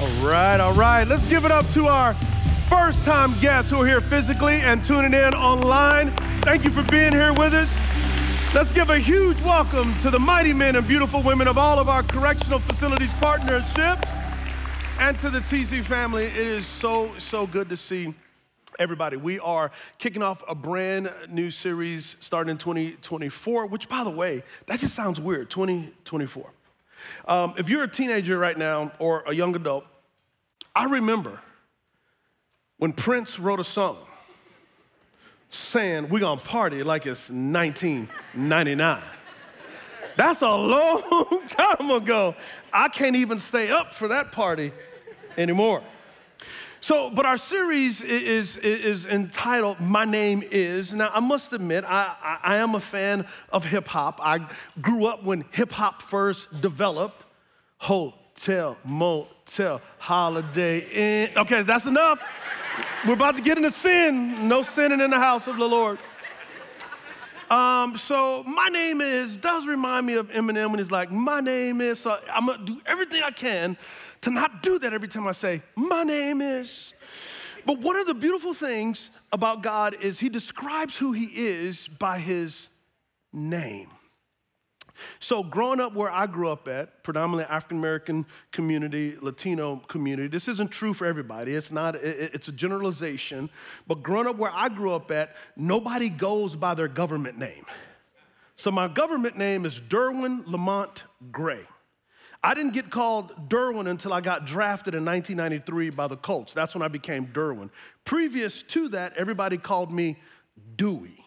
All right, all right. Let's give it up to our first time guests who are here physically and tuning in online. Thank you for being here with us. Let's give a huge welcome to the mighty men and beautiful women of all of our correctional facilities partnerships and to the TC family. It is so, so good to see everybody. We are kicking off a brand new series starting in 2024, which, by the way, that just sounds weird 2024. Um, if you're a teenager right now or a young adult, I remember when Prince wrote a song saying, We're gonna party like it's 1999. That's a long time ago. I can't even stay up for that party anymore. So, but our series is, is, is, entitled My Name Is. Now, I must admit, I, I, I am a fan of hip hop. I grew up when hip hop first developed. Hotel, motel, holiday inn. Okay, that's enough. We're about to get into sin. No sinning in the house of the Lord. Um, so my name is does remind me of Eminem when he's like, my name is. So I'm gonna do everything I can to not do that every time I say, my name is. But one of the beautiful things about God is he describes who he is by his name. So, growing up where I grew up at, predominantly African American community, Latino community, this isn't true for everybody. It's not, it's a generalization. But growing up where I grew up at, nobody goes by their government name. So, my government name is Derwin Lamont Gray. I didn't get called Derwin until I got drafted in 1993 by the Colts. That's when I became Derwin. Previous to that, everybody called me Dewey,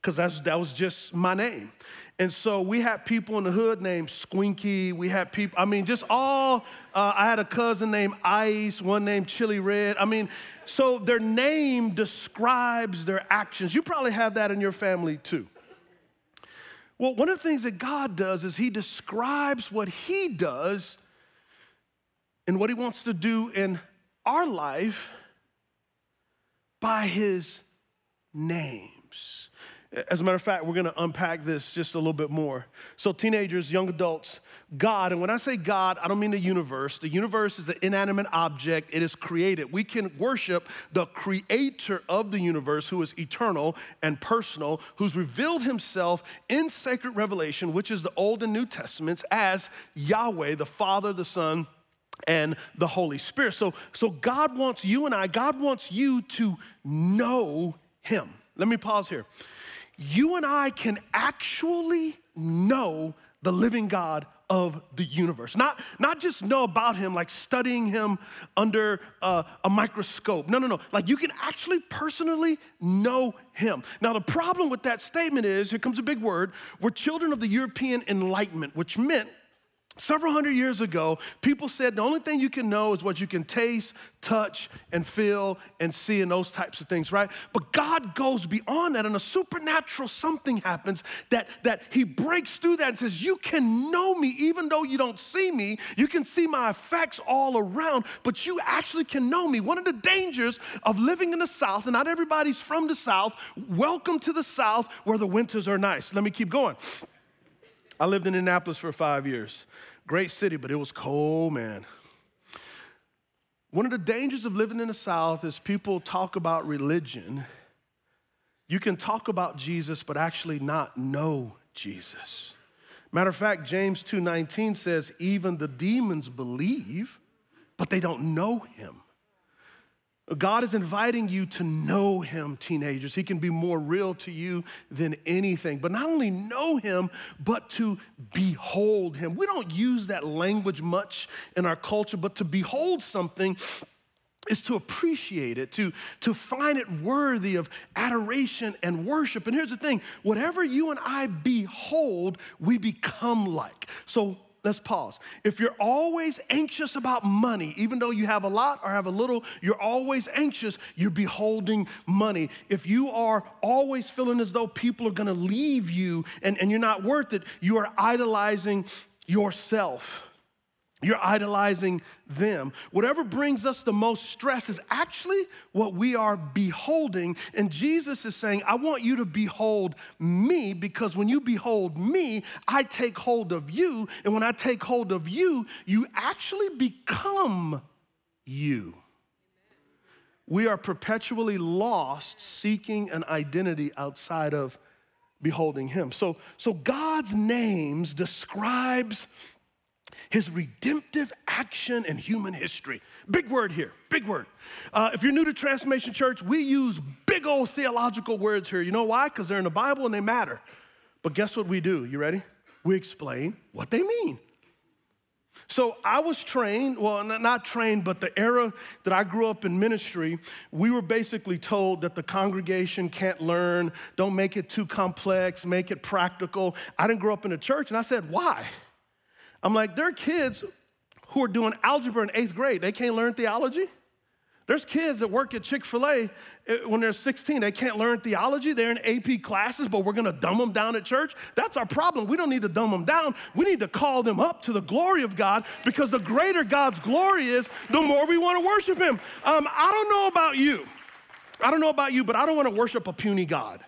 because that was just my name. And so we had people in the hood named Squinky. We had people, I mean, just all, uh, I had a cousin named Ice, one named Chili Red. I mean, so their name describes their actions. You probably have that in your family too. Well, one of the things that God does is He describes what He does and what He wants to do in our life by His name. As a matter of fact, we're going to unpack this just a little bit more. So, teenagers, young adults, God, and when I say God, I don't mean the universe. The universe is an inanimate object, it is created. We can worship the creator of the universe who is eternal and personal, who's revealed himself in sacred revelation, which is the Old and New Testaments, as Yahweh, the Father, the Son, and the Holy Spirit. So, so God wants you and I, God wants you to know him. Let me pause here you and I can actually know the living God of the universe. Not, not just know about him, like studying him under uh, a microscope. No, no, no. Like you can actually personally know him. Now, the problem with that statement is here comes a big word we're children of the European Enlightenment, which meant Several hundred years ago, people said the only thing you can know is what you can taste, touch, and feel and see, and those types of things, right? But God goes beyond that, and a supernatural something happens that, that He breaks through that and says, You can know me even though you don't see me. You can see my effects all around, but you actually can know me. One of the dangers of living in the South, and not everybody's from the South, welcome to the South where the winters are nice. Let me keep going. I lived in Annapolis for five years. Great city, but it was cold, man. One of the dangers of living in the South is people talk about religion. You can talk about Jesus, but actually not know Jesus. Matter of fact, James 2:19 says, even the demons believe, but they don't know him. God is inviting you to know Him, teenagers. He can be more real to you than anything. But not only know Him, but to behold Him. We don't use that language much in our culture, but to behold something is to appreciate it, to, to find it worthy of adoration and worship. And here's the thing whatever you and I behold, we become like. So let's pause. If you're always anxious about money, even though you have a lot or have a little, you're always anxious, you're beholding money. If you are always feeling as though people are gonna leave you and, and you're not worth it, you are idolizing yourself. You're idolizing them. Whatever brings us the most stress is actually what we are beholding. And Jesus is saying, I want you to behold me because when you behold me, I take hold of you. And when I take hold of you, you actually become you. We are perpetually lost seeking an identity outside of beholding him. So, so God's names describes his redemptive action in human history. Big word here, big word. Uh, if you're new to Transformation Church, we use big old theological words here. You know why? Because they're in the Bible and they matter. But guess what we do? You ready? We explain what they mean. So I was trained, well, not trained, but the era that I grew up in ministry, we were basically told that the congregation can't learn, don't make it too complex, make it practical. I didn't grow up in a church, and I said, why? I'm like, there are kids who are doing algebra in eighth grade, they can't learn theology. There's kids that work at Chick fil A eh, when they're 16. They can't learn theology. They're in AP classes, but we're gonna dumb them down at church. That's our problem. We don't need to dumb them down. We need to call them up to the glory of God because the greater God's glory is, the more we wanna worship Him. Um, I don't know about you. I don't know about you, but I don't wanna worship a puny God.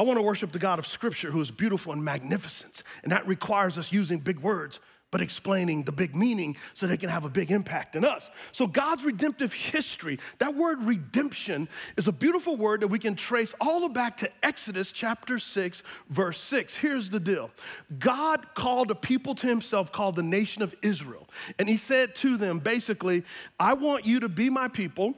I wanna worship the God of Scripture who is beautiful and magnificent, and that requires us using big words but explaining the big meaning so they can have a big impact in us. So, God's redemptive history, that word redemption is a beautiful word that we can trace all the back to Exodus chapter 6, verse 6. Here's the deal God called a people to himself called the nation of Israel. And he said to them, basically, I want you to be my people.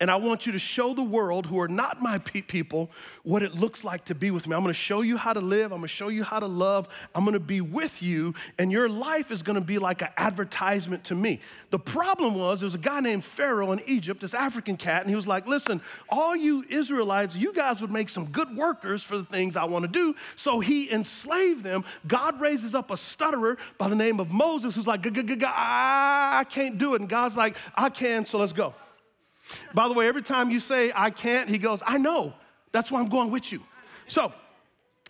And I want you to show the world who are not my pe- people what it looks like to be with me. I'm gonna show you how to live. I'm gonna show you how to love. I'm gonna be with you, and your life is gonna be like an advertisement to me. The problem was there's a guy named Pharaoh in Egypt, this African cat, and he was like, Listen, all you Israelites, you guys would make some good workers for the things I wanna do. So he enslaved them. God raises up a stutterer by the name of Moses who's like, I can't do it. And God's like, I can, so let's go. By the way, every time you say, I can't, he goes, I know. That's why I'm going with you. So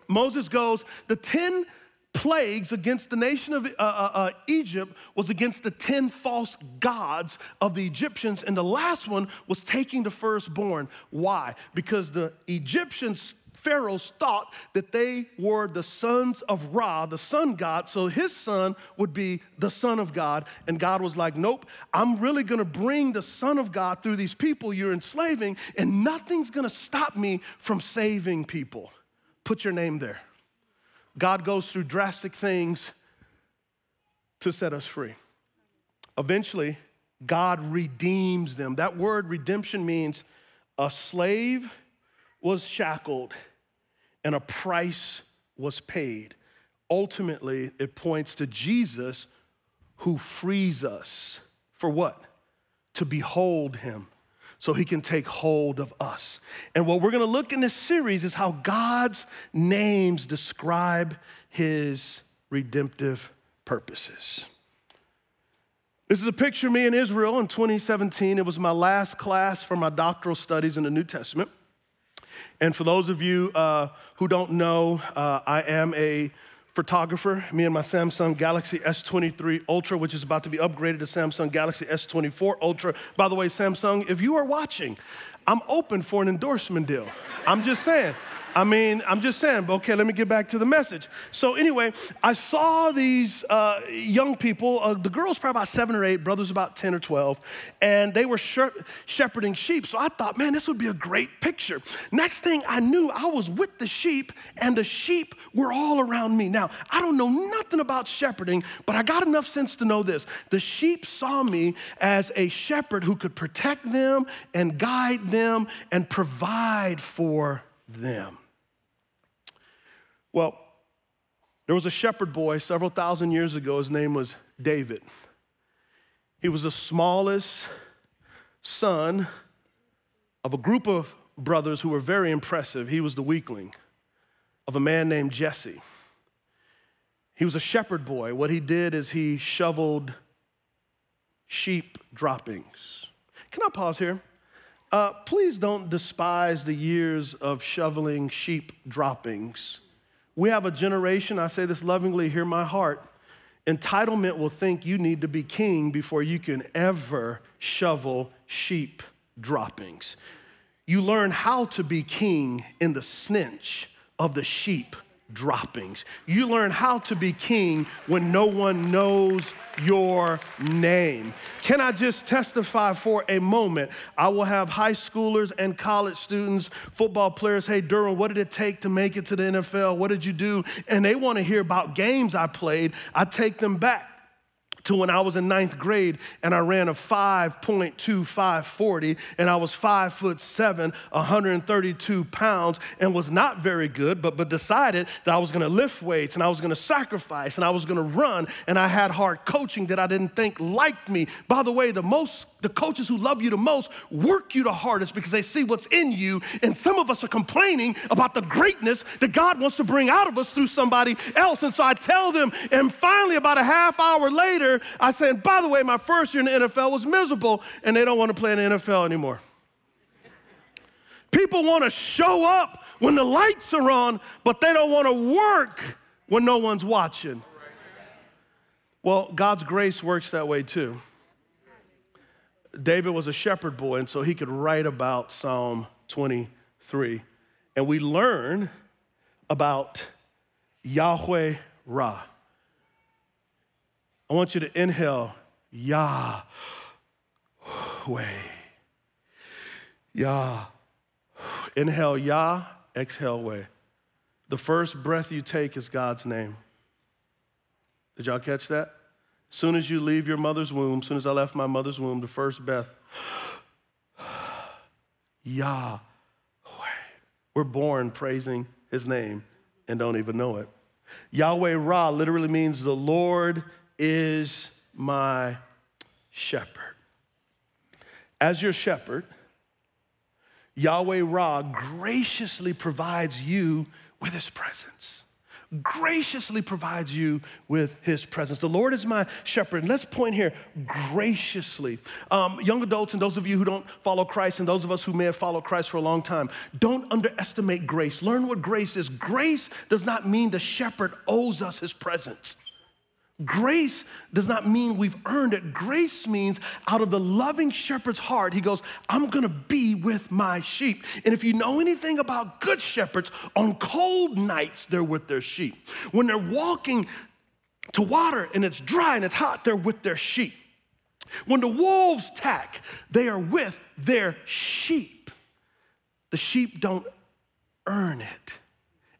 Moses goes, the 10 plagues against the nation of uh, uh, uh, Egypt was against the 10 false gods of the Egyptians. And the last one was taking the firstborn. Why? Because the Egyptians pharaohs thought that they were the sons of Ra, the sun god, so his son would be the son of God. And God was like, Nope, I'm really gonna bring the son of God through these people you're enslaving, and nothing's gonna stop me from saving people. Put your name there. God goes through drastic things to set us free. Eventually, God redeems them. That word redemption means a slave was shackled and a price was paid. Ultimately, it points to Jesus who frees us for what? To behold him so he can take hold of us. And what we're gonna look in this series is how God's names describe his redemptive purposes. This is a picture of me in Israel in 2017. It was my last class for my doctoral studies in the New Testament. And for those of you uh, who don't know, uh, I am a photographer. Me and my Samsung Galaxy S23 Ultra, which is about to be upgraded to Samsung Galaxy S24 Ultra. By the way, Samsung, if you are watching, I'm open for an endorsement deal. I'm just saying. I mean, I'm just saying, okay, let me get back to the message. So, anyway, I saw these uh, young people, uh, the girls probably about seven or eight, brothers about 10 or 12, and they were shepherding sheep. So I thought, man, this would be a great picture. Next thing I knew, I was with the sheep, and the sheep were all around me. Now, I don't know nothing about shepherding, but I got enough sense to know this. The sheep saw me as a shepherd who could protect them and guide them and provide for them. Well, there was a shepherd boy several thousand years ago. His name was David. He was the smallest son of a group of brothers who were very impressive. He was the weakling of a man named Jesse. He was a shepherd boy. What he did is he shoveled sheep droppings. Can I pause here? Uh, please don't despise the years of shoveling sheep droppings. We have a generation, I say this lovingly, hear my heart. Entitlement will think you need to be king before you can ever shovel sheep droppings. You learn how to be king in the stench of the sheep droppings. You learn how to be king when no one knows your name. Can I just testify for a moment? I will have high schoolers and college students, football players, hey, Derwin, what did it take to make it to the NFL? What did you do? And they want to hear about games I played. I take them back to when I was in ninth grade and I ran a 5.2540 and I was five foot seven, 132 pounds, and was not very good, but, but decided that I was gonna lift weights and I was gonna sacrifice and I was gonna run and I had hard coaching that I didn't think liked me. By the way, the most the coaches who love you the most work you the hardest because they see what's in you. And some of us are complaining about the greatness that God wants to bring out of us through somebody else. And so I tell them, and finally, about a half hour later, I say, and by the way, my first year in the NFL was miserable, and they don't want to play in the NFL anymore. People want to show up when the lights are on, but they don't want to work when no one's watching. Well, God's grace works that way too. David was a shepherd boy, and so he could write about Psalm 23. And we learn about Yahweh Raah. I want you to inhale Yahweh. Yah. Inhale Yah, exhale way. The first breath you take is God's name. Did y'all catch that? Soon as you leave your mother's womb, soon as I left my mother's womb, the first breath, Yahweh. We're born praising his name and don't even know it. Yahweh Raah literally means the Lord is my shepherd. As your shepherd, Yahweh Raah graciously provides you with his presence graciously provides you with his presence. The Lord is my shepherd. And let's point here graciously. Um, young adults and those of you who don't follow Christ, and those of us who may have followed Christ for a long time, don't underestimate grace. Learn what grace is. Grace does not mean the shepherd owes us his presence. Grace does not mean we've earned it. Grace means out of the loving shepherd's heart, he goes, I'm gonna be with my sheep. And if you know anything about good shepherds, on cold nights, they're with their sheep. When they're walking to water and it's dry and it's hot, they're with their sheep. When the wolves tack, they are with their sheep. The sheep don't earn it,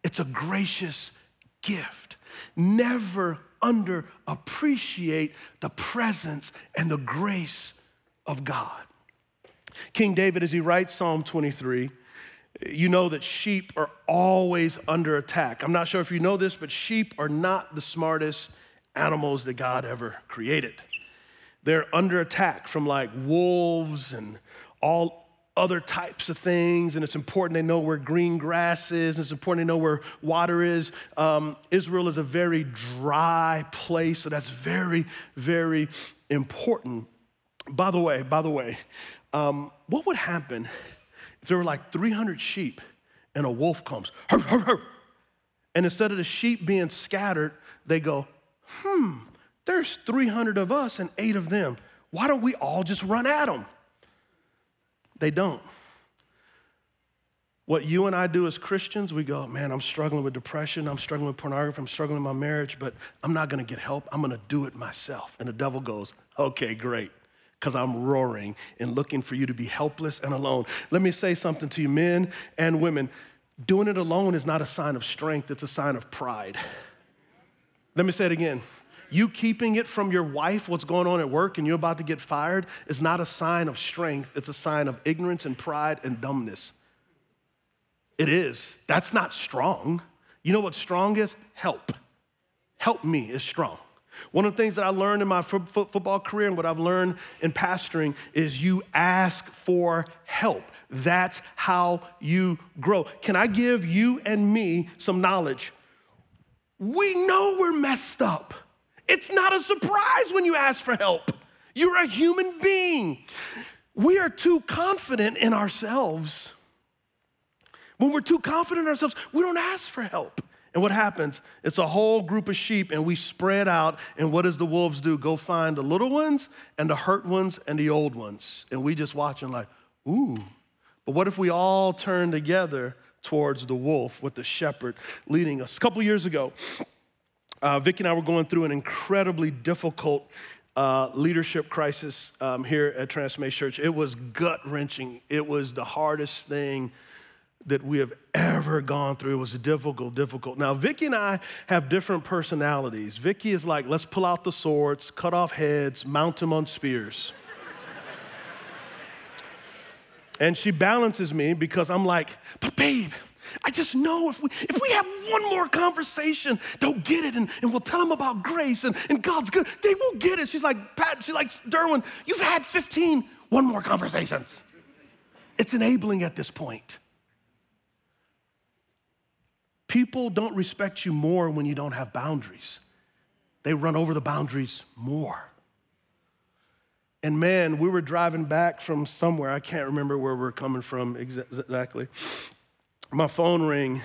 it's a gracious gift. Never underappreciate the presence and the grace of God. King David, as he writes Psalm 23, you know that sheep are always under attack. I'm not sure if you know this, but sheep are not the smartest animals that God ever created. They're under attack from like wolves and all other types of things, and it's important they know where green grass is, and it's important they know where water is. Um, Israel is a very dry place, so that's very, very important. By the way, by the way, um, what would happen if there were like 300 sheep and a wolf comes, hur, hur, hur, and instead of the sheep being scattered, they go, hmm, there's 300 of us and eight of them. Why don't we all just run at them? They don't. What you and I do as Christians, we go, man, I'm struggling with depression, I'm struggling with pornography, I'm struggling with my marriage, but I'm not gonna get help. I'm gonna do it myself. And the devil goes, okay, great, because I'm roaring and looking for you to be helpless and alone. Let me say something to you, men and women. Doing it alone is not a sign of strength, it's a sign of pride. Let me say it again. You keeping it from your wife, what's going on at work, and you're about to get fired, is not a sign of strength. It's a sign of ignorance and pride and dumbness. It is. That's not strong. You know what strong is? Help. Help me is strong. One of the things that I learned in my football career and what I've learned in pastoring is you ask for help. That's how you grow. Can I give you and me some knowledge? We know we're messed up. It's not a surprise when you ask for help. You're a human being. We are too confident in ourselves. When we're too confident in ourselves, we don't ask for help. And what happens? It's a whole group of sheep, and we spread out. And what does the wolves do? Go find the little ones and the hurt ones and the old ones. And we just watch and like, ooh. But what if we all turn together towards the wolf with the shepherd leading us. A couple years ago, uh, Vicki and I were going through an incredibly difficult uh, leadership crisis um, here at Transformation Church. It was gut wrenching. It was the hardest thing that we have ever gone through. It was difficult, difficult. Now, Vicki and I have different personalities. Vicki is like, let's pull out the swords, cut off heads, mount them on spears. and she balances me because I'm like, but babe, I just know if we, if we have one more conversation, they'll get it and, and we'll tell them about grace and, and God's good. They will get it. She's like, Pat, she's like, Derwin, you've had 15, one more conversations. It's enabling at this point. People don't respect you more when you don't have boundaries. They run over the boundaries more. And man, we were driving back from somewhere. I can't remember where we're coming from exactly my phone rang,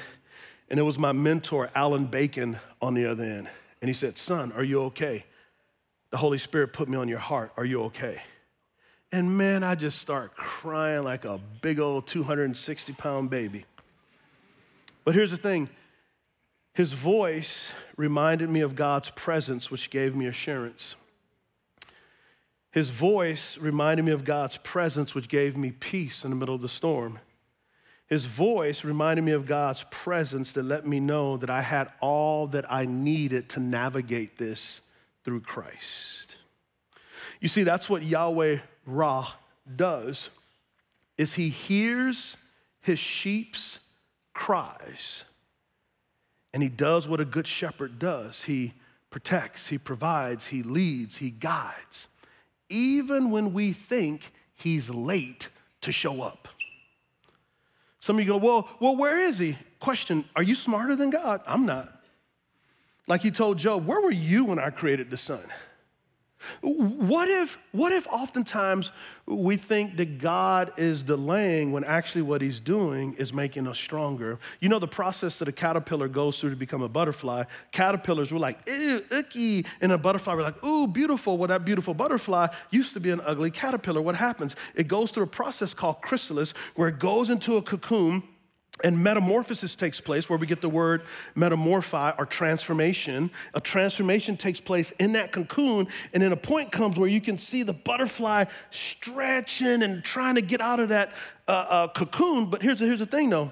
and it was my mentor, Alan Bacon, on the other end. And he said, Son, are you okay? The Holy Spirit put me on your heart. Are you okay? And man, I just start crying like a big old 260 pound baby. But here's the thing his voice reminded me of God's presence, which gave me assurance. His voice reminded me of God's presence, which gave me peace in the middle of the storm. His voice reminded me of God's presence that let me know that I had all that I needed to navigate this through Christ. You see, that's what Yahweh Raah does is he hears his sheep's cries and he does what a good shepherd does. He protects, he provides, he leads, he guides. Even when we think he's late to show up. Some of you go, well, well, where is he? Question, are you smarter than God? I'm not. Like he told Job, where were you when I created the sun? What if, what if oftentimes we think that God is delaying when actually what he's doing is making us stronger? You know the process that a caterpillar goes through to become a butterfly? Caterpillars were like, ew, icky. And a butterfly were like, ooh, beautiful. Well, that beautiful butterfly used to be an ugly caterpillar. What happens? It goes through a process called chrysalis where it goes into a cocoon and metamorphosis takes place where we get the word metamorphi or transformation. A transformation takes place in that cocoon, and then a point comes where you can see the butterfly stretching and trying to get out of that uh, uh, cocoon. But here's the, here's the thing though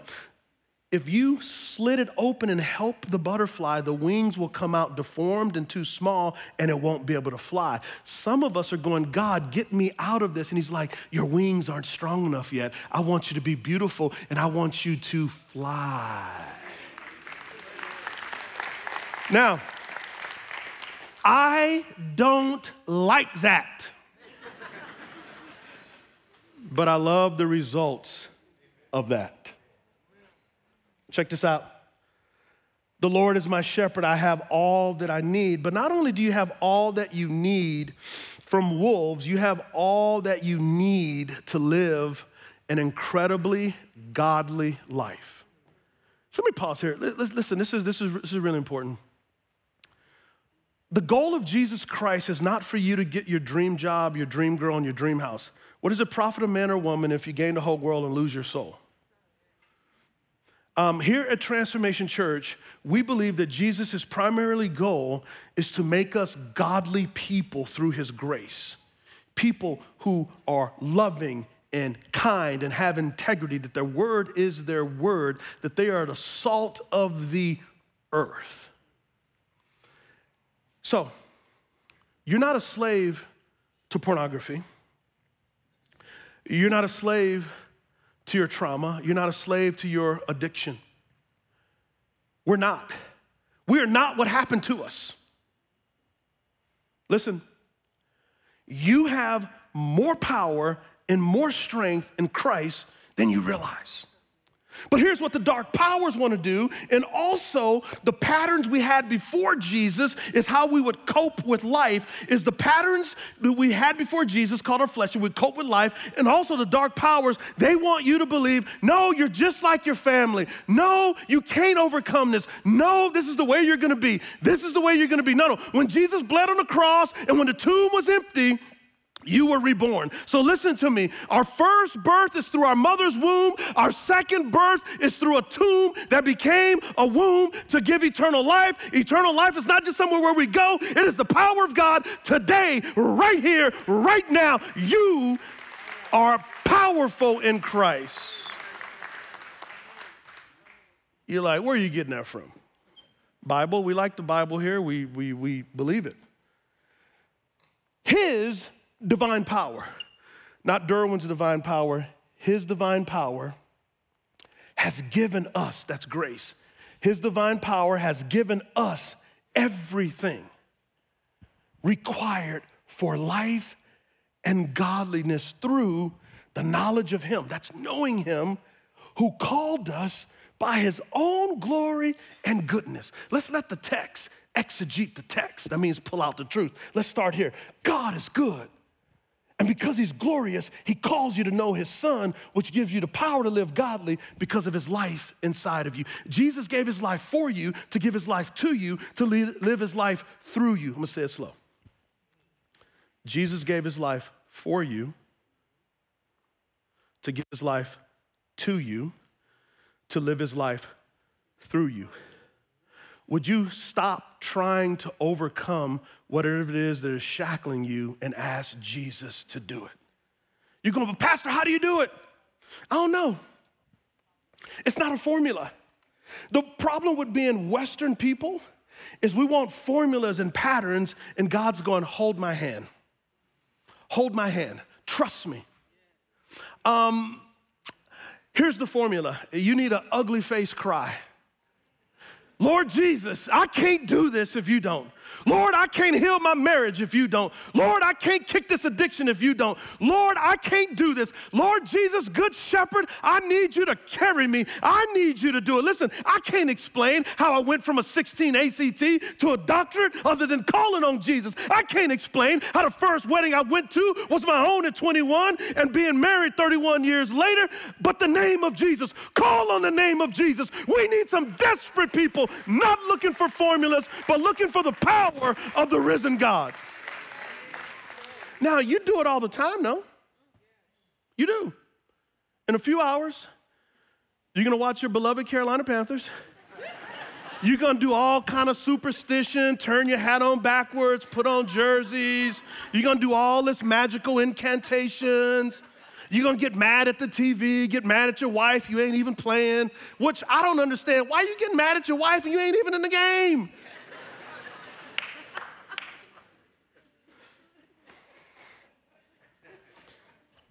if you slit it open and help the butterfly, the wings will come out deformed and too small and it won't be able to fly. Some of us are going, God, get me out of this. And He's like, Your wings aren't strong enough yet. I want you to be beautiful and I want you to fly. Now, I don't like that. But I love the results of that. Check this out. The Lord is my shepherd. I have all that I need. But not only do you have all that you need from wolves, you have all that you need to live an incredibly godly life. So let me pause here. Listen, this is, this is, this is really important. The goal of Jesus Christ is not for you to get your dream job, your dream girl, and your dream house. What does it profit a man or woman if you gain the whole world and lose your soul? Um, here at Transformation Church, we believe that Jesus' primarily goal is to make us godly people through his grace. People who are loving and kind and have integrity, that their word is their word, that they are the salt of the earth. So, you're not a slave to pornography. You're not a slave to your trauma. You're not a slave to your addiction. We're not. We are not what happened to us. Listen, you have more power and more strength in Christ than you realize. But here's what the dark powers want to do, and also the patterns we had before Jesus is how we would cope with life. Is the patterns that we had before Jesus called our flesh, and we cope with life, and also the dark powers, they want you to believe, no, you're just like your family. No, you can't overcome this. No, this is the way you're gonna be. This is the way you're gonna be. No, no. When Jesus bled on the cross and when the tomb was empty, You were reborn. So listen to me. Our first birth is through our mother's womb. Our second birth is through a tomb that became a womb to give eternal life. Eternal life is not just somewhere where we go, it is the power of God today, right here, right now. You are powerful in Christ. You're like, where are you getting that from? Bible, we like the Bible here, we, we, we believe it. His divine power, not Derwin's divine power, his divine power has given us, that's grace, his divine power has given us everything required for life and godliness through the knowledge of him. That's knowing him who called us by his own glory and goodness. Let's let the text exegete the text. That means pull out the truth. Let's start here. God is good. And because he's glorious, he calls you to know his son, which gives you the power to live godly because of his life inside of you. Jesus gave his life for you, to give his life to you, to live his life through you. I'm gonna say it slow. Jesus gave his life for you, to give his life to you, to live his life through you. Would you stop trying to overcome whatever it is that is shackling you and ask Jesus to do it? You're going, to go, Pastor, how do you do it? I don't know. It's not a formula. The problem with being Western people is we want formulas and patterns, and God's going, hold my hand. Hold my hand. Trust me. Um, here's the formula you need an ugly face cry. Lord Jesus, I can't do this if you don't. Lord, I can't heal my marriage if you don't. Lord, I can't kick this addiction if you don't. Lord, I can't do this. Lord Jesus, good shepherd, I need you to carry me. I need you to do it. Listen, I can't explain how I went from a 16 ACT to a doctorate other than calling on Jesus. I can't explain how the first wedding I went to was my own at 21 and being married 31 years later, but the name of Jesus. Call on the name of Jesus. We need some desperate people not looking for formulas, but looking for the power power of the risen God. Now, you do it all the time, no? You do. In a few hours, you're gonna watch your beloved Carolina Panthers. You're gonna do all kind of superstition, turn your hat on backwards, put on jerseys. You're gonna do all this magical incantations. You're gonna get mad at the TV, get mad at your wife, you ain't even playing, which I don't understand. Why are you getting mad at your wife and you ain't even in the game?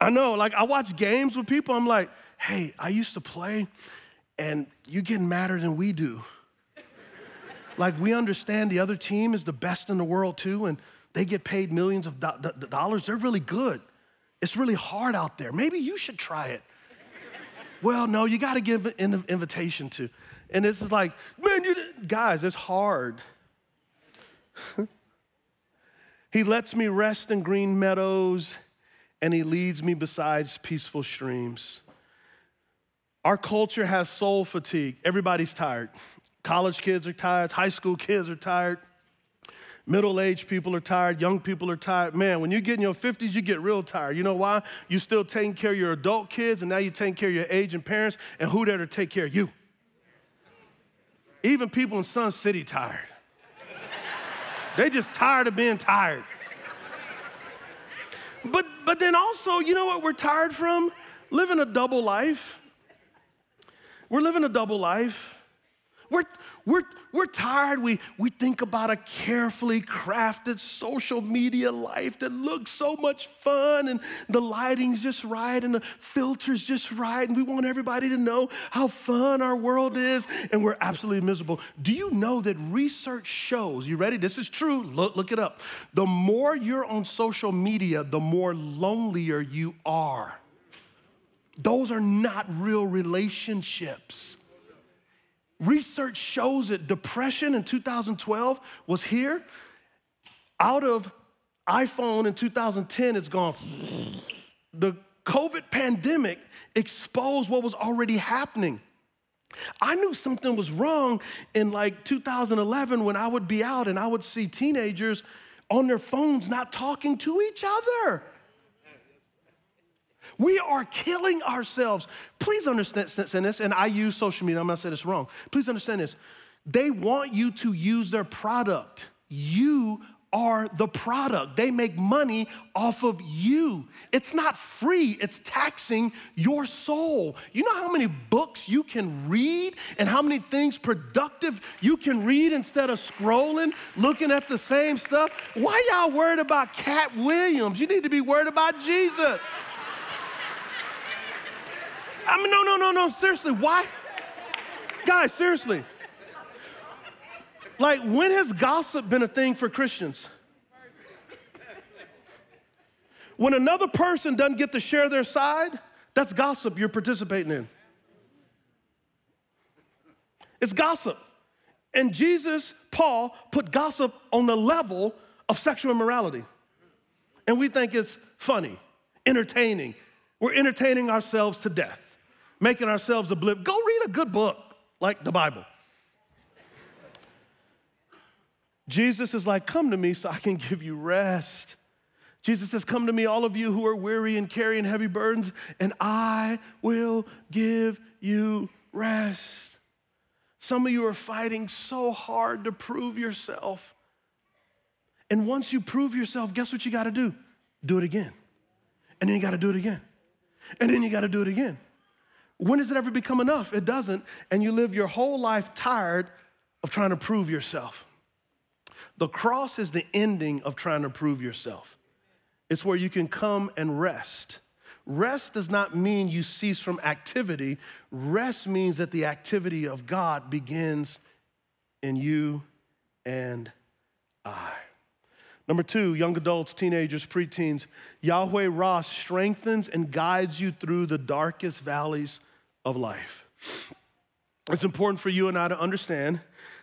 I know, like I watch games with people, I'm like, hey, I used to play and you getting madder than we do. like we understand the other team is the best in the world too, and they get paid millions of do- do- dollars. They're really good. It's really hard out there. Maybe you should try it. well, no, you got to give an invitation to. And it's like, man, you guys, it's hard. he lets me rest in green meadows and he leads me beside peaceful streams. Our culture has soul fatigue. Everybody's tired. College kids are tired, high school kids are tired, middle aged people are tired, young people are tired. Man, when you get in your 50s, you get real tired. You know why? You still taking care of your adult kids, and now you're taking care of your aging parents, and who there to take care of you? Even people in Sun City tired. they just tired of being tired. But, but then also, you know what we're tired from? Living a double life. We're living a double life. We're, we're, we're tired. We, we think about a carefully crafted social media life that looks so much fun and the lighting's just right and the filter's just right. And we want everybody to know how fun our world is. And we're absolutely miserable. Do you know that research shows, you ready? This is true. Look, look it up. The more you're on social media, the more lonelier you are. Those are not real relationships. Research shows that depression in 2012 was here. Out of iPhone in 2010, it's gone. The COVID pandemic exposed what was already happening. I knew something was wrong in like 2011 when I would be out and I would see teenagers on their phones not talking to each other. We are killing ourselves. Please understand this, and I use social media, I'm not saying this wrong. Please understand this. They want you to use their product. You are the product. They make money off of you. It's not free, it's taxing your soul. You know how many books you can read and how many things productive you can read instead of scrolling, looking at the same stuff? Why y'all worried about Katt Williams? You need to be worried about Jesus. I mean, no, no, no, no, seriously, why? Guys, seriously. Like, when has gossip been a thing for Christians? When another person doesn't get to share their side, that's gossip you're participating in. It's gossip. And Jesus, Paul, put gossip on the level of sexual immorality. And we think it's funny, entertaining. We're entertaining ourselves to death, making ourselves oblivious. Go read a good book like the Bible. Jesus is like, Come to me so I can give you rest. Jesus says, Come to me, all of you who are weary and carrying heavy burdens, and I will give you rest. Some of you are fighting so hard to prove yourself. And once you prove yourself, guess what you got to do? Do it again. And then you got to do it again. And then you got to do it again. When does it ever become enough? It doesn't. And you live your whole life tired of trying to prove yourself. The cross is the ending of trying to prove yourself. It's where you can come and rest. Rest does not mean you cease from activity. Rest means that the activity of God begins in you and I. Number two, young adults, teenagers, preteens, Yahweh Raah strengthens and guides you through the darkest valleys of life. It's important for you and I to understand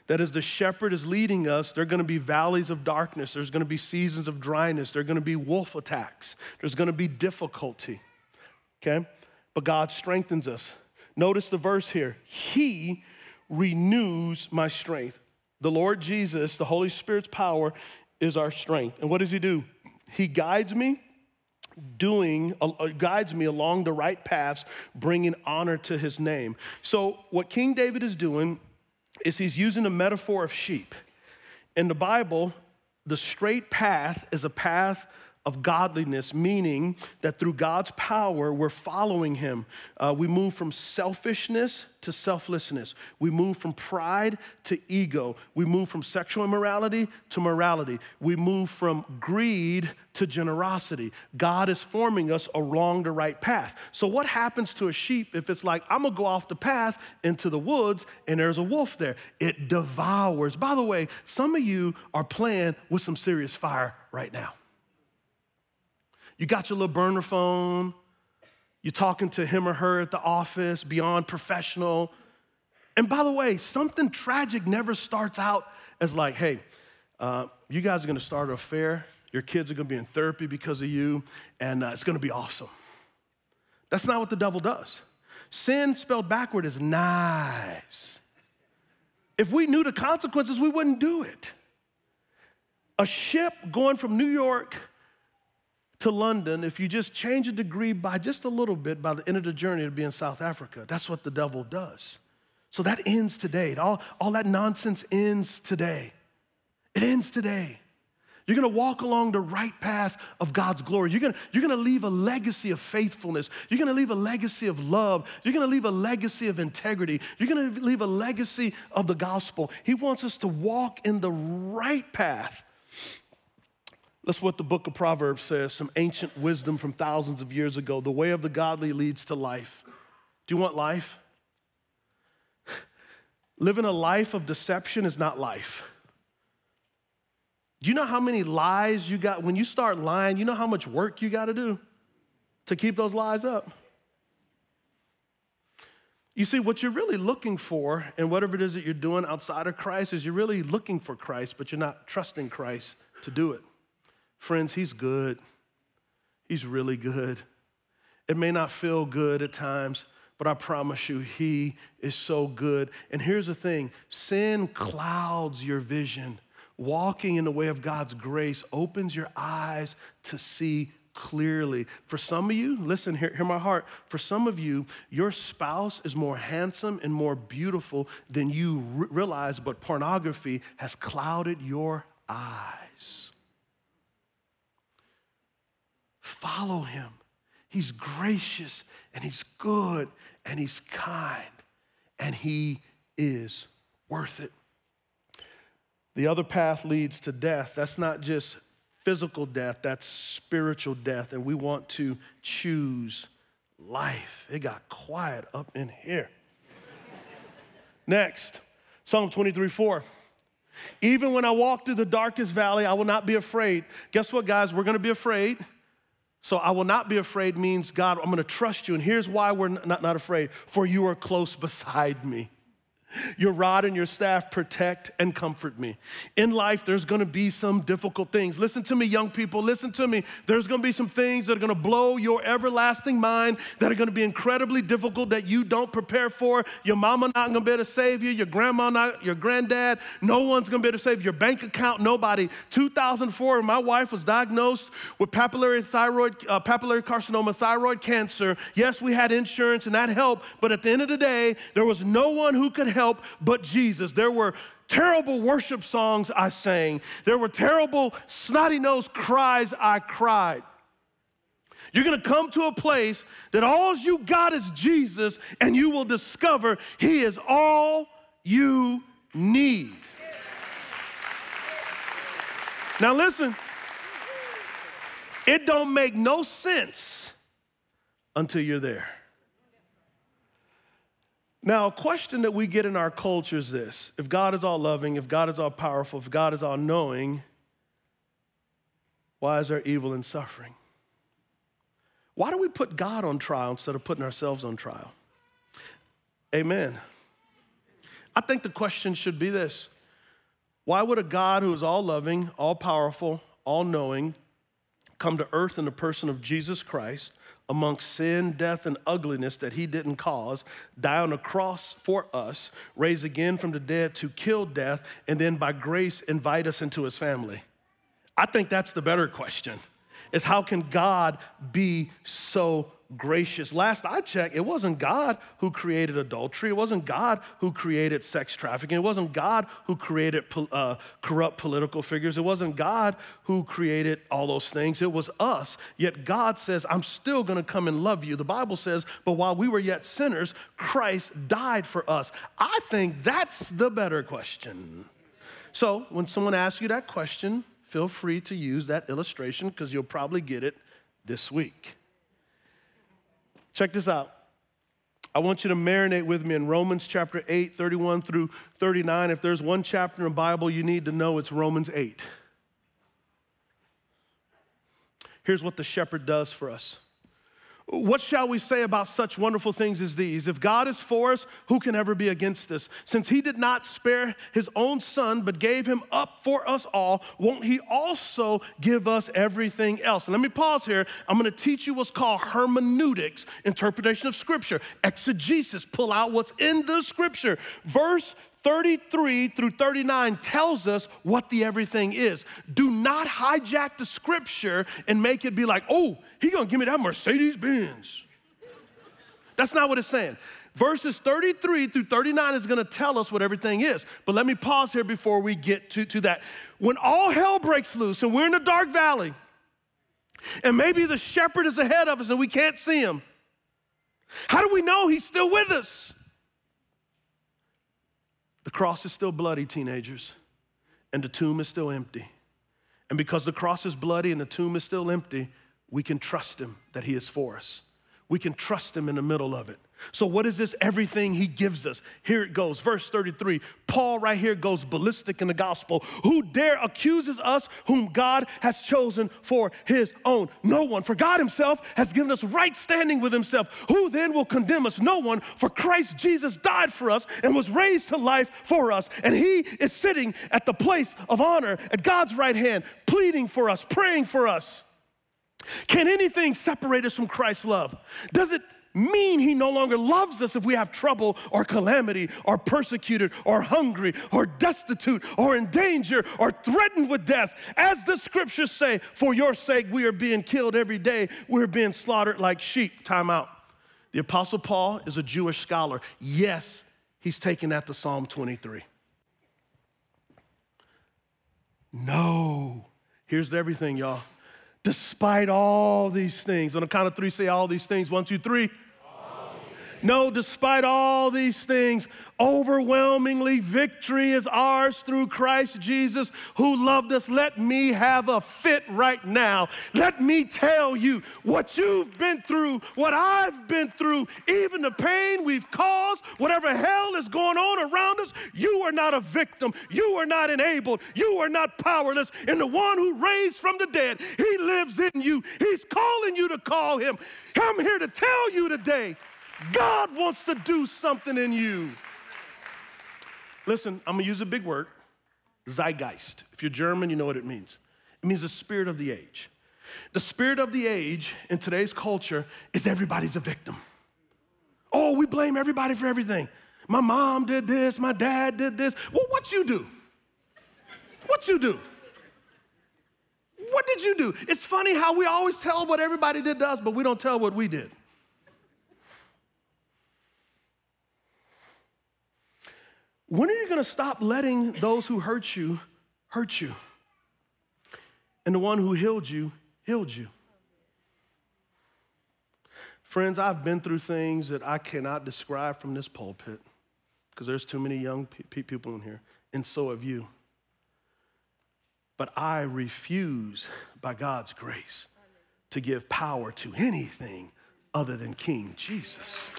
that as the shepherd is leading us, there are going to be valleys of darkness, there's going to be seasons of dryness, there are going to be wolf attacks, there's going to be difficulty. Okay? But God strengthens us. Notice the verse here He renews my strength. The Lord Jesus, the Holy Spirit's power, is our strength. And what does He do? He guides me doing uh, guides me along the right paths bringing honor to his name so what king david is doing is he's using a metaphor of sheep. In the Bible, the straight path is a path of godliness, meaning that through God's power, we're following Him. Uh, we move from selfishness to selflessness. We move from pride to ego. We move from sexual immorality to morality. We move from greed to generosity. God is forming us along the right path. So, what happens to a sheep if it's like, I'm gonna go off the path into the woods and there's a wolf there? It devours. By the way, some of you are playing with some serious fire right now. You got your little burner phone. You're talking to him or her at the office, beyond professional. And by the way, something tragic never starts out as like, hey, uh, you guys are gonna start an affair. Your kids are gonna be in therapy because of you, and uh, it's gonna be awesome. That's not what the devil does. Sin spelled backward is nice. If we knew the consequences, we wouldn't do it. A ship going from New York to London, if you just change a degree by just a little bit, by the end of the journey, to be in South Africa. That's what the devil does. So that ends today. All, all that nonsense ends today. It ends today. You're gonna walk along the right path of God's glory. You're gonna, you're gonna leave a legacy of faithfulness. You're gonna leave a legacy of love. You're gonna leave a legacy of integrity. You're gonna leave a legacy of the gospel. He wants us to walk in the right path that's what the book of Proverbs says, some ancient wisdom from thousands of years ago. The way of the godly leads to life. Do you want life? Living a life of deception is not life. Do you know how many lies you got? When you start lying, you know how much work you got to do to keep those lies up? You see, what you're really looking for, and whatever it is that you're doing outside of Christ, is you're really looking for Christ, but you're not trusting Christ to do it. Friends, He's good. He's really good. It may not feel good at times, but I promise you, He is so good. And here's the thing sin clouds your vision. Walking in the way of God's grace opens your eyes to see clearly. For some of you, listen, hear, hear my heart. For some of you, your spouse is more handsome and more beautiful than you realize, but pornography has clouded your eyes. Follow him. He's gracious and he's good and he's kind and he is worth it. The other path leads to death. That's not just physical death, that's spiritual death. And we want to choose life. It got quiet up in here. Next, Psalm 23 4. Even when I walk through the darkest valley, I will not be afraid. Guess what, guys? We're gonna be afraid. So I will not be afraid means, God, I'm gonna trust you. And here's why we're not, not afraid for you are close beside me. Your rod and your staff protect and comfort me. In life, there's gonna be some difficult things. Listen to me, young people, listen to me. There's gonna be some things that are gonna blow your everlasting mind, that are gonna be incredibly difficult that you don't prepare for. Your mama not gonna be able to save you, your grandma not, your granddad, no one's gonna be able to save your bank account, nobody. 2004, my wife was diagnosed with papillary thyroid, uh, papillary carcinoma, thyroid cancer. Yes, we had insurance and that helped, but at the end of the day, there was no one who could help help but Jesus. There were terrible worship songs I sang, there were terrible snotty nosed cries I cried. You're gonna come to a place that all you got is Jesus, and you will discover He is all you need. Now, listen, it don't make no sense until you're there. Now, a question that we get in our culture is this if God is all loving, if God is all powerful, if God is all knowing, why is there evil and suffering? Why do we put God on trial instead of putting ourselves on trial? Amen. I think the question should be this Why would a God who is all loving, all powerful, all knowing come to earth in the person of Jesus Christ? Amongst sin, death, and ugliness that he didn't cause, die on a cross for us, raise again from the dead to kill death, and then by grace invite us into his family? I think that's the better question is how can God be so gracious. Last I checked, it wasn't God who created adultery. It wasn't God who created sex trafficking. It wasn't God who created uh, corrupt political figures. It wasn't God who created all those things. It was us. Yet God says, I'm still going to come and love you. The Bible says, but while we were yet sinners, Christ died for us. I think that's the better question. So when someone asks you that question, feel free to use that illustration because you'll probably get it this week. Check this out. I want you to marinate with me in Romans chapter 8, 31 through 39. If there's one chapter in the Bible you need to know, it's Romans 8. Here's what the shepherd does for us what shall we say about such wonderful things as these? If God is for us, who can ever be against us? Since he did not spare his own son, but gave him up for us all, won't he also give us everything else? And let me pause here. I'm gonna teach you what's called hermeneutics, interpretation of scripture, exegesis, pull out what's in the scripture. Verse 33 through 39 tells us what the everything is. Do not hijack the scripture and make it be like, oh, he gonna give me that Mercedes Benz. That's not what it's saying. Verses 33 through 39 is gonna tell us what everything is. But let me pause here before we get to, to that. When all hell breaks loose and we're in a dark valley, and maybe the shepherd is ahead of us and we can't see him, how do we know he's still with us? The cross is still bloody, teenagers, and the tomb is still empty. And because the cross is bloody and the tomb is still empty, we can trust Him that He is for us. We can trust Him in the middle of it. So, what is this everything he gives us? Here it goes, verse 33. Paul, right here, goes ballistic in the gospel. Who dare accuses us whom God has chosen for his own? No one, for God himself has given us right standing with himself. Who then will condemn us? No one, for Christ Jesus died for us and was raised to life for us. And he is sitting at the place of honor at God's right hand, pleading for us, praying for us. Can anything separate us from Christ's love? Does it mean he no longer loves us if we have trouble or calamity or persecuted or hungry or destitute or in danger or threatened with death. As the scriptures say, for your sake we are being killed every day, we're being slaughtered like sheep. Time out. The Apostle Paul is a Jewish scholar. Yes, he's taking that to Psalm 23. No. Here's everything, y'all. Despite all these things, on the count of three, say all these things. One, two, three. No, despite all these things, overwhelmingly victory is ours through Christ Jesus who loved us. Let me have a fit right now. Let me tell you what you've been through, what I've been through, even the pain we've caused, whatever hell is going on around us. You are not a victim. You are not enabled. You are not powerless. And the one who raised from the dead, he lives in you. He's calling you to call him. I'm here to tell you today God wants to do something in you. Listen, I'm gonna use a big word zeitgeist. If you're German, you know what it means. It means the spirit of the age. The spirit of the age in today's culture is everybody's a victim. Oh, we blame everybody for everything. My mom did this, my dad did this. Well, what you do? What you do? What did you do? It's funny how we always tell what everybody did to us, but we don't tell what we did. When are you going to stop letting those who hurt you hurt you? And the one who healed you healed you. Friends, I've been through things that I cannot describe from this pulpit because there's too many young pe- people in here, and so have you. But I refuse, by God's grace, to give power to anything other than King Jesus.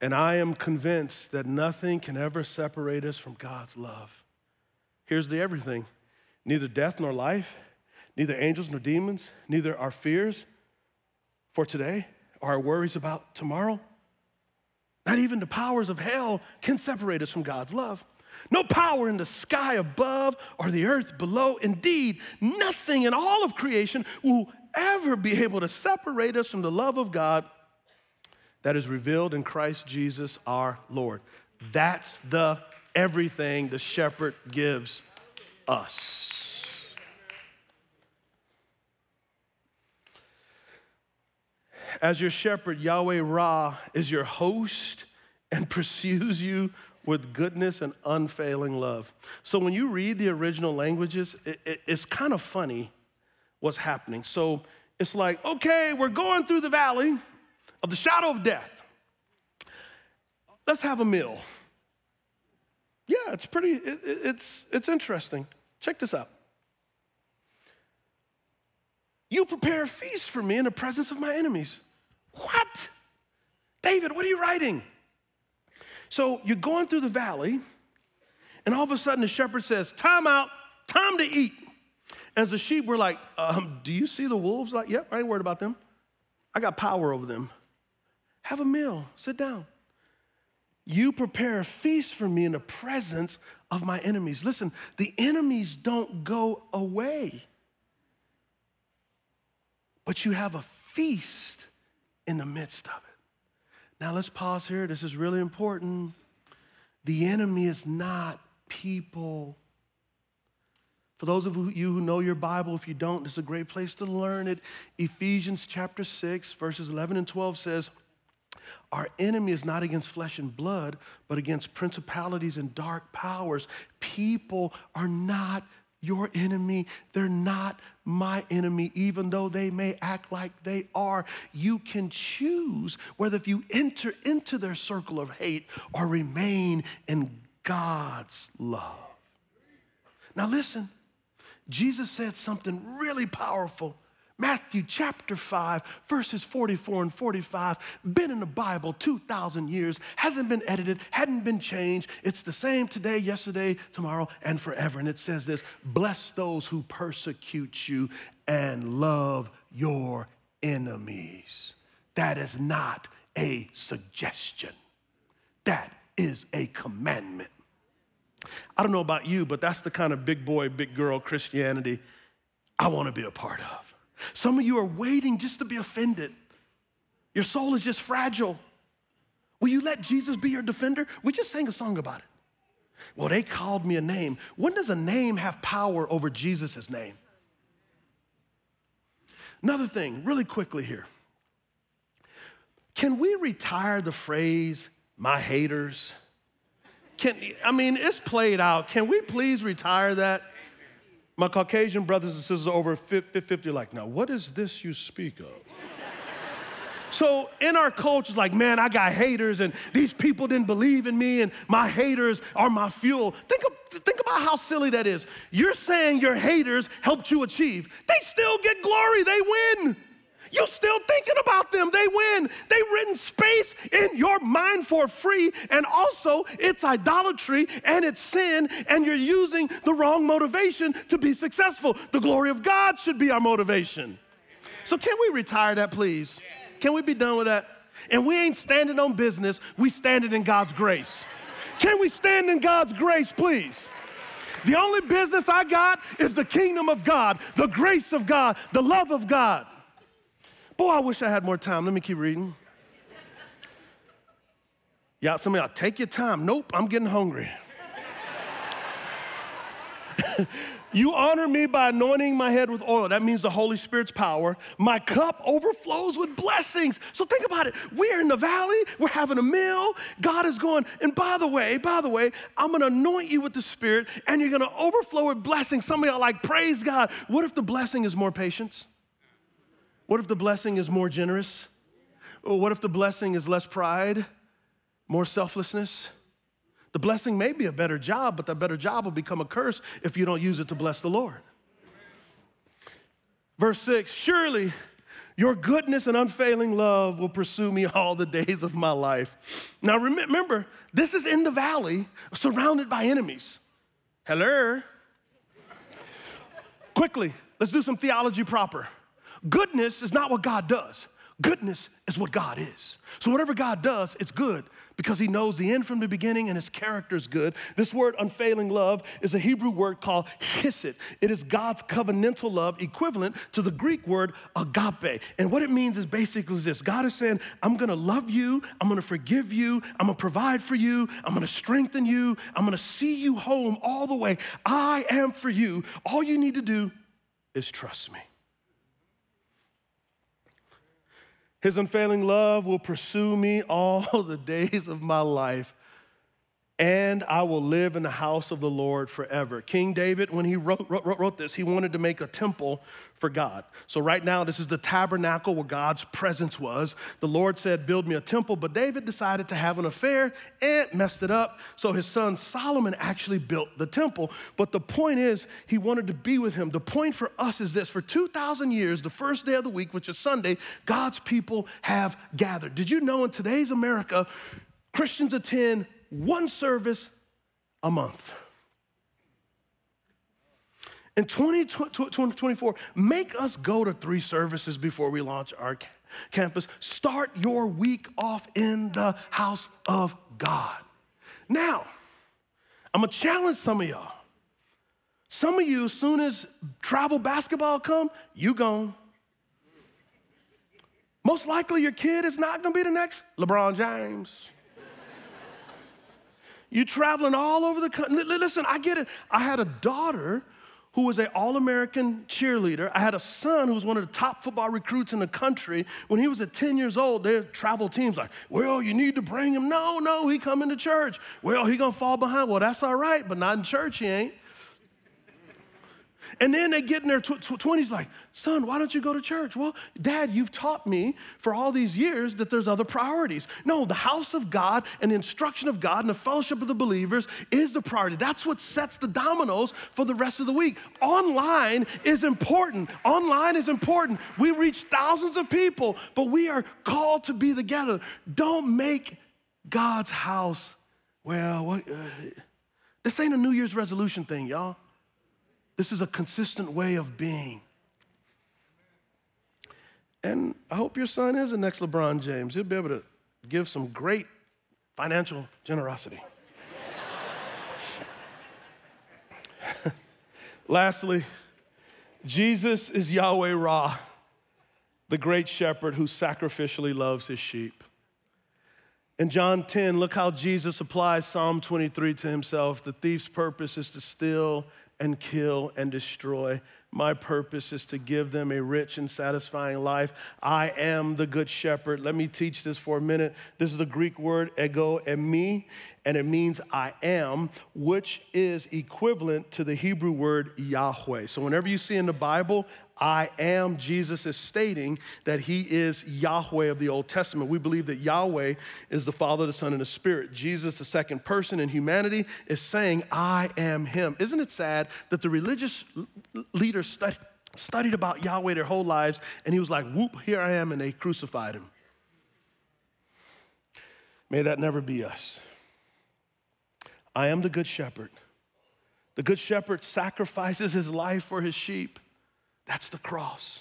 And I am convinced that nothing can ever separate us from God's love. Here's the everything neither death nor life, neither angels nor demons, neither our fears for today our worries about tomorrow. Not even the powers of hell can separate us from God's love. No power in the sky above or the earth below. Indeed, nothing in all of creation will ever be able to separate us from the love of God that is revealed in Christ Jesus our Lord. That's the everything the shepherd gives us. As your shepherd, Yahweh Raah is your host and pursues you with goodness and unfailing love. So when you read the original languages, it, it, it's kind of funny what's happening. So it's like, okay, we're going through the valley, of the shadow of death. Let's have a meal. Yeah, it's pretty, it, it's, it's interesting. Check this out. You prepare a feast for me in the presence of my enemies. What? David, what are you writing? So you're going through the valley, and all of a sudden the shepherd says, Time out, time to eat. As the sheep were like, um, Do you see the wolves? Like, yep, I ain't worried about them. I got power over them. Have a meal, sit down. You prepare a feast for me in the presence of my enemies. Listen, the enemies don't go away, but you have a feast in the midst of it. Now let's pause here. This is really important. The enemy is not people. For those of you who know your Bible, if you don't, it's a great place to learn it. Ephesians chapter 6, verses 11 and 12 says, our enemy is not against flesh and blood, but against principalities and dark powers. People are not your enemy. They're not my enemy, even though they may act like they are. You can choose whether if you enter into their circle of hate or remain in God's love. Now, listen, Jesus said something really powerful Matthew chapter 5, verses 44 and 45, been in the Bible 2,000 years, hasn't been edited, hadn't been changed. It's the same today, yesterday, tomorrow, and forever. And it says this Bless those who persecute you and love your enemies. That is not a suggestion, that is a commandment. I don't know about you, but that's the kind of big boy, big girl Christianity I want to be a part of. Some of you are waiting just to be offended. Your soul is just fragile. Will you let Jesus be your defender? We just sang a song about it. Well, they called me a name. When does a name have power over Jesus' name? Another thing, really quickly here. Can we retire the phrase, my haters? Can, I mean, it's played out. Can we please retire that? My Caucasian brothers and sisters over 50 are like, now, what is this you speak of? So in our culture, it's like, man, I got haters, and these people didn't believe in me, and my haters are my fuel. Think, of, think about how silly that is. You're saying your haters helped you achieve. They still get glory, they win. You're still thinking about them. They win. They've written space in your mind for free. And also, it's idolatry and it's sin, and you're using the wrong motivation to be successful. The glory of God should be our motivation. So, can we retire that, please? Can we be done with that? And we ain't standing on business, we standing in God's grace. Can we stand in God's grace, please? The only business I got is the kingdom of God, the grace of God, the love of God. Boy, I wish I had more time. Let me keep reading. Yeah, some of y'all, take your time. Nope, I'm getting hungry. you honor me by anointing my head with oil. That means the Holy Spirit's power. My cup overflows with blessings. So think about it. We're in the valley, we're having a meal. God is going, and by the way, by the way, I'm gonna anoint you with the Spirit and you're gonna overflow with blessings. Some of y'all like, praise God. What if the blessing is more patience? What if the blessing is more generous? Or what if the blessing is less pride, more selflessness? The blessing may be a better job, but that better job will become a curse if you don't use it to bless the Lord. Verse six, surely your goodness and unfailing love will pursue me all the days of my life. Now remember, this is in the valley, surrounded by enemies. Hello? Quickly, let's do some theology proper. Goodness is not what God does. Goodness is what God is. So whatever God does, it's good because he knows the end from the beginning and his character is good. This word unfailing love is a Hebrew word called hesed. It is God's covenantal love equivalent to the Greek word agape. And what it means is basically this. God is saying, I'm going to love you, I'm going to forgive you, I'm going to provide for you, I'm going to strengthen you, I'm going to see you home all the way. I am for you. All you need to do is trust me. His unfailing love will pursue me all the days of my life, and I will live in the house of the Lord forever. King David, when he wrote, wrote, wrote, this, he wanted to make a temple for God. So, right now, this is the tabernacle where God's presence was. The Lord said, Build me a temple, but David decided to have an affair and messed it up. So, his son Solomon actually built the temple. But the point is, he wanted to be with him. The point for us is this for 2,000 years, the first day of the week, which is Sunday, God's people have gathered. Did you know in today's America, Christians attend one service a month? In 2024, make us go to three services before we launch our campus. Start your week off in the house of God. Now, I'm gonna challenge some of y'all. Some of you, as soon as travel basketball come, you gone. Most likely your kid is not gonna be the next LeBron James. You traveling all over the country. Listen, I get it. I had a daughter who was an All American cheerleader. I had a son who was one of the top football recruits in the country. When he was at 10 years old, their travel teams like, well, you need to bring him. No, no, he coming to church. Well, he gonna fall behind. Well, that's all right, but not in church, he ain't. And then they get in their tw- tw- 20s like, son, why don't you go to church? Well, dad, you've taught me for all these years that there's other priorities. No, the house of God and the instruction of God and the fellowship of the believers is the priority. That's what sets the dominoes for the rest of the week. Online is important. Online is important. We reach thousands of people, but we are called to be together. Don't make God's house, well, what, uh, this ain't a New Year's resolution thing, y'all. This is a consistent way of being. And I hope your son is the next LeBron James. He'll be able to give some great financial generosity. Lastly, Jesus is Yahweh Raah, the great shepherd who sacrificially loves his sheep. In John 10, look how Jesus applies Psalm 23 to himself. The thief's purpose is to steal and kill and destroy. My purpose is to give them a rich and satisfying life. I am the good shepherd. Let me teach this for a minute. This is the Greek word ego eimi, and it means I am, which is equivalent to the Hebrew word Yahweh. So whenever you see in the Bible, I am, Jesus is stating that he is Yahweh of the Old Testament. We believe that Yahweh is the Father, the Son, and the Spirit. Jesus, the second person in humanity, is saying, I am him. Isn't it sad that the religious leaders studied, studied about Yahweh their whole lives and he was like, whoop, here I am, and they crucified him? May that never be us. I am the good shepherd. The good shepherd sacrifices his life for his sheep. That's the cross.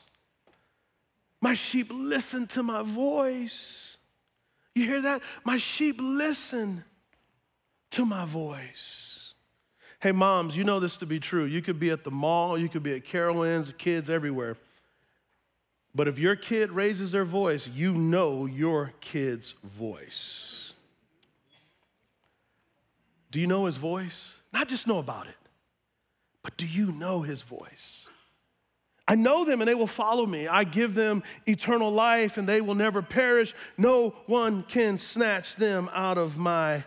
My sheep listen to my voice. You hear that? My sheep listen to my voice. Hey, moms, you know this to be true. You could be at the mall, you could be at Carowinds, kids everywhere. But if your kid raises their voice, you know your kid's voice. Do you know his voice? Not just know about it, but do you know his voice? I know them and they will follow me. I give them eternal life and they will never perish. No one can snatch them out of my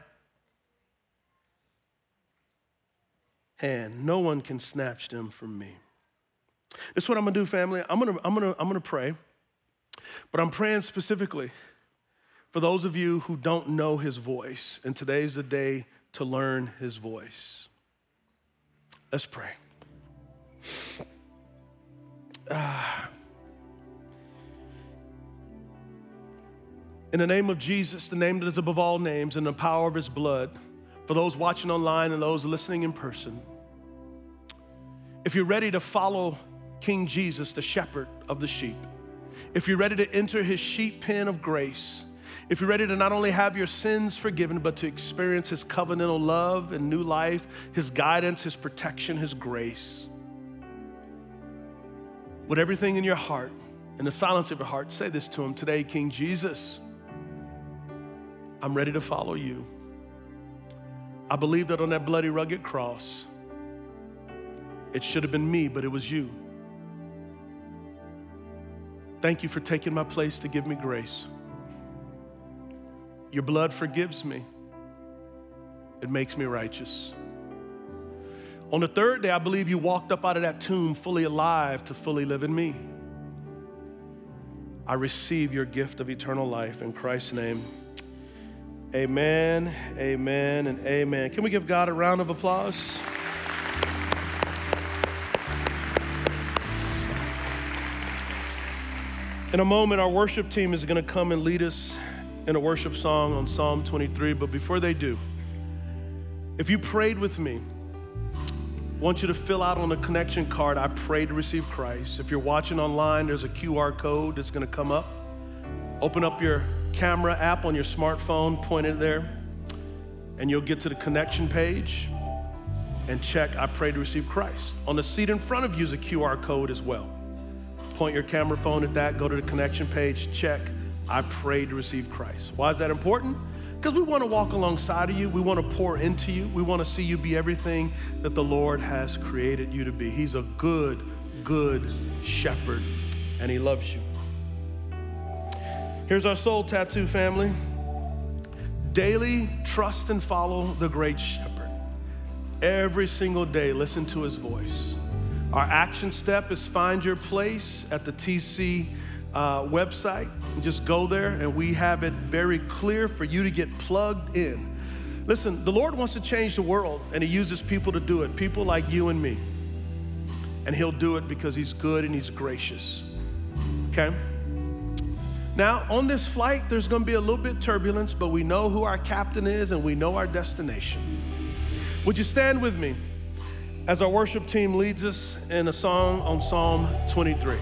hand. No one can snatch them from me. This is what I'm gonna do, family. I'm gonna, I'm gonna, I'm gonna pray, but I'm praying specifically for those of you who don't know his voice. And today's the day to learn his voice. Let's pray. Ah. In the name of Jesus, the name that is above all names, and the power of his blood, for those watching online and those listening in person, if you're ready to follow King Jesus, the shepherd of the sheep, if you're ready to enter his sheep pen of grace, if you're ready to not only have your sins forgiven, but to experience His covenantal love and new life, His guidance, His protection, His grace, with everything in your heart, in the silence of your heart, say this to Him today King Jesus, I'm ready to follow you. I believe that on that bloody, rugged cross, it should have been me, but it was you. Thank you for taking my place to give me grace. Your blood forgives me, it makes me righteous. On the third day, I believe you walked up out of that tomb fully alive to fully live in me. I receive your gift of eternal life in Christ's name. Amen, amen, and amen. Can we give God a round of applause? In a moment, our worship team is going to come and lead us in a worship song on Psalm 23. But before they do, if you prayed with me, I want you to fill out on the connection card, I pray to receive Christ. If you're watching online, there's a QR code that's gonna come up. Open up your camera app on your smartphone, point it there, and you'll get to the connection page and check, I pray to receive Christ. On the seat in front of you is a QR code as well. Point your camera phone at that, go to the connection page, check, I pray to receive Christ. Why is that important? Because we want to walk alongside of you. We want to pour into you. We want to see you be everything that the Lord has created you to be. He's a good, good shepherd, and He loves you. Here's our soul tattoo family daily trust and follow the great shepherd. Every single day, listen to His voice. Our action step is find your place at the TC uh, website. Just go there, and we have it very clear for you to get plugged in. Listen, the Lord wants to change the world, and He uses people to do it, people like you and me. And He'll do it because He's good and He's gracious. Okay? Now, on this flight, there's gonna be a little bit turbulence, but we know who our captain is and we know our destination. Would you stand with me as our worship team leads us in a song on Psalm 23?